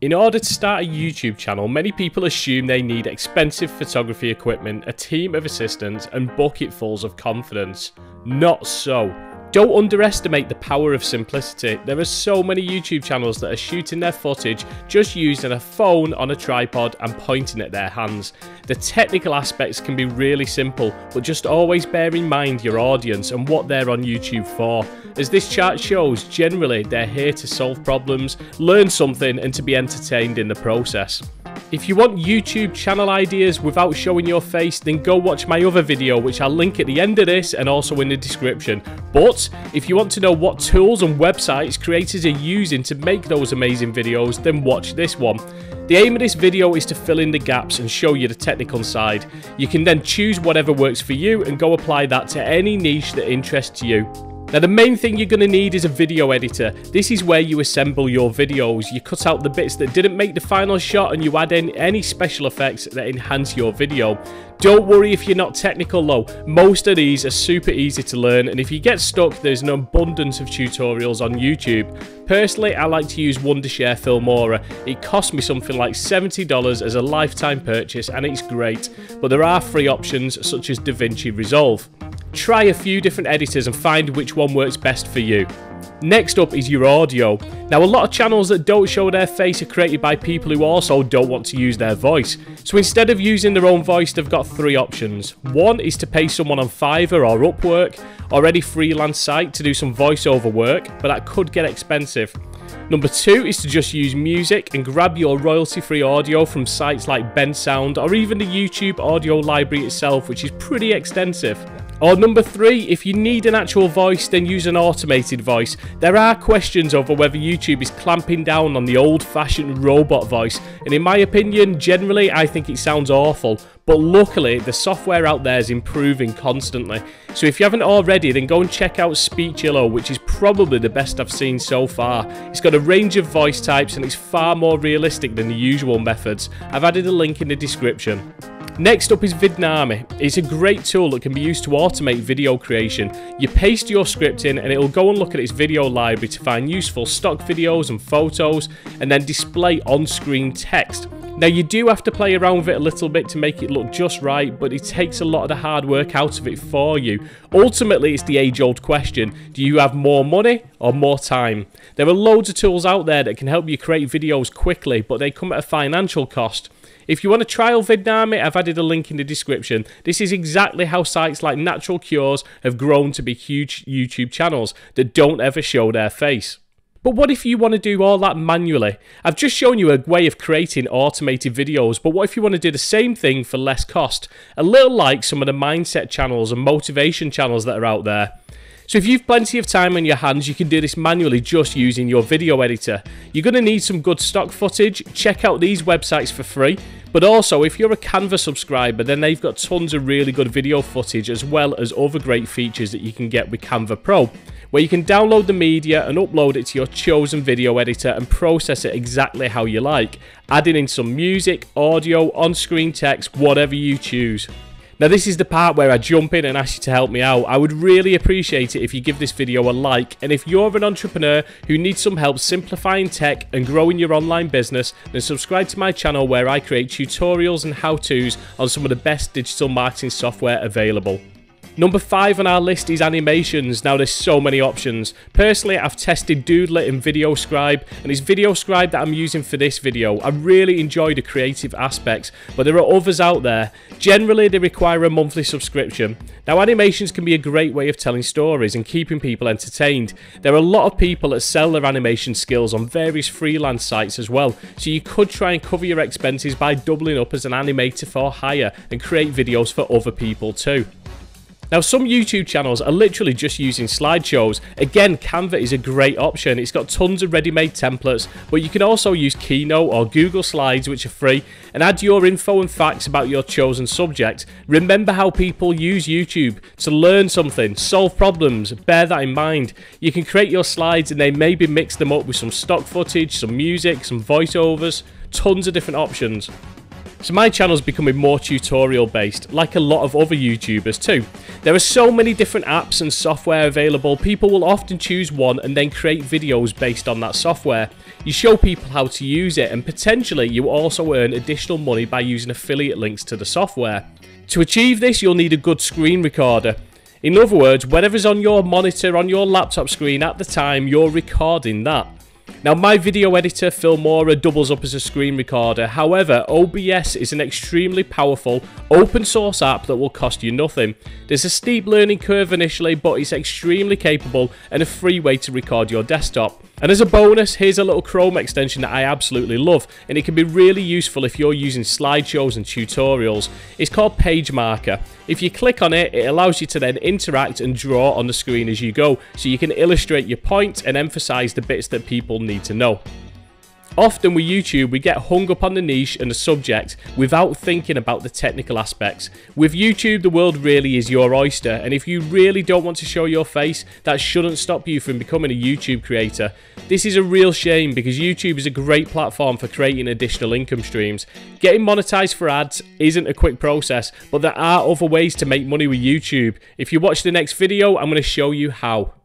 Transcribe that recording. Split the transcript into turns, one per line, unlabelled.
In order to start a YouTube channel, many people assume they need expensive photography equipment, a team of assistants, and bucketfuls of confidence. Not so. Don't underestimate the power of simplicity. There are so many YouTube channels that are shooting their footage just using a phone on a tripod and pointing at their hands. The technical aspects can be really simple, but just always bear in mind your audience and what they're on YouTube for. As this chart shows, generally they're here to solve problems, learn something, and to be entertained in the process. If you want YouTube channel ideas without showing your face, then go watch my other video, which I'll link at the end of this and also in the description. But if you want to know what tools and websites creators are using to make those amazing videos, then watch this one. The aim of this video is to fill in the gaps and show you the technical side. You can then choose whatever works for you and go apply that to any niche that interests you. Now the main thing you're going to need is a video editor. This is where you assemble your videos. You cut out the bits that didn't make the final shot and you add in any special effects that enhance your video. Don't worry if you're not technical though, most of these are super easy to learn and if you get stuck there's an abundance of tutorials on YouTube. Personally I like to use Wondershare Filmora, it cost me something like $70 as a lifetime purchase and it's great, but there are free options such as DaVinci Resolve. Try a few different editors and find which one works best for you. Next up is your audio. Now a lot of channels that don't show their face are created by people who also don't want to use their voice. So instead of using their own voice they've got three options. One is to pay someone on Fiverr or Upwork or any freelance site to do some voiceover work, but that could get expensive. Number two is to just use music and grab your royalty free audio from sites like Bensound or even the YouTube audio library itself which is pretty extensive. Or number three, if you need an actual voice, then use an automated voice. There are questions over whether YouTube is clamping down on the old fashioned robot voice, and in my opinion, generally I think it sounds awful. But luckily, the software out there is improving constantly. So if you haven't already, then go and check out Speechelo, which is probably the best I've seen so far. It's got a range of voice types and it's far more realistic than the usual methods. I've added a link in the description. Next up is Vidnami. It's a great tool that can be used to automate video creation. You paste your script in and it will go and look at its video library to find useful stock videos and photos and then display on-screen text. Now you do have to play around with it a little bit to make it look just right, but it takes a lot of the hard work out of it for you. Ultimately, it's the age-old question, do you have more money or more time? There are loads of tools out there that can help you create videos quickly, but they come at a financial cost. If you want to trial Vidnami, I've added a link in the description. This is exactly how sites like Natural Cures have grown to be huge YouTube channels that don't ever show their face. But what if you want to do all that manually? I've just shown you a way of creating automated videos, but what if you want to do the same thing for less cost? A little like some of the mindset channels and motivation channels that are out there. So if you've plenty of time on your hands, you can do this manually just using your video editor. You're going to need some good stock footage. Check out these websites for free. But also, if you're a Canva subscriber, then they've got tons of really good video footage as well as other great features that you can get with Canva Pro, where you can download the media and upload it to your chosen video editor and process it exactly how you like, adding in some music, audio, on-screen text, whatever you choose. Now this is the part where I jump in and ask you to help me out. I would really appreciate it if you give this video a like and if you're an entrepreneur who needs some help simplifying tech and growing your online business then subscribe to my channel where I create tutorials and how-tos on some of the best digital marketing software available. Number five on our list is animations. Now there's so many options. Personally, I've tested Doodle and VideoScribe, and it's VideoScribe that I'm using for this video. I really enjoy the creative aspects, but there are others out there. Generally, they require a monthly subscription. Now animations can be a great way of telling stories and keeping people entertained. There are a lot of people that sell their animation skills on various freelance sites as well, so you could try and cover your expenses by doubling up as an animator for hire and create videos for other people too. Now, some YouTube channels are literally just using slideshows. Again, Canva is a great option. It's got tons of ready-made templates, but you can also use Keynote or Google Slides, which are free, and add your info and facts about your chosen subject. Remember how people use YouTube to learn something, solve problems, bear that in mind. You can create your slides and then maybe mix them up with some stock footage, some music, some voiceovers, tons of different options. So my channel's becoming more tutorial based, like a lot of other YouTubers too. There are so many different apps and software available, people will often choose one and then create videos based on that software. You show people how to use it and potentially you also earn additional money by using affiliate links to the software. To achieve this you'll need a good screen recorder. In other words, whatever's on your monitor on your laptop screen at the time, you're recording that. Now my video editor Filmora doubles up as a screen recorder, however OBS is an extremely powerful open source app that will cost you nothing. There's a steep learning curve initially but it's extremely capable and a free way to record your desktop. And as a bonus, here's a little Chrome extension that I absolutely love, and it can be really useful if you're using slideshows and tutorials. It's called Page Marker. If you click on it, it allows you to then interact and draw on the screen as you go, so you can illustrate your point and emphasize the bits that people need to know. Often with YouTube, we get hung up on the niche and the subject without thinking about the technical aspects. With YouTube, the world really is your oyster, and if you really don't want to show your face, that shouldn't stop you from becoming a YouTube creator. This is a real shame because YouTube is a great platform for creating additional income streams. Getting monetized for ads isn't a quick process, but there are other ways to make money with YouTube. If you watch the next video, I'm going to show you how.